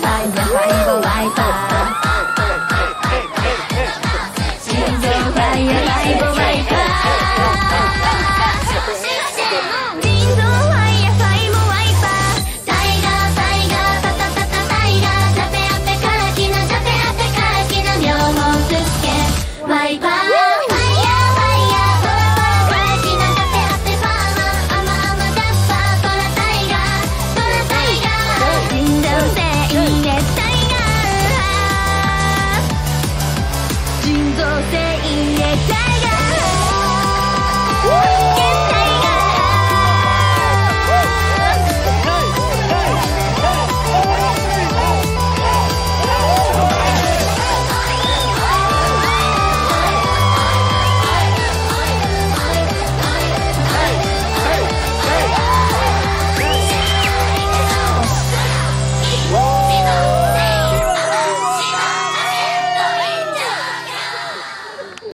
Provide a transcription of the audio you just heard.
发一。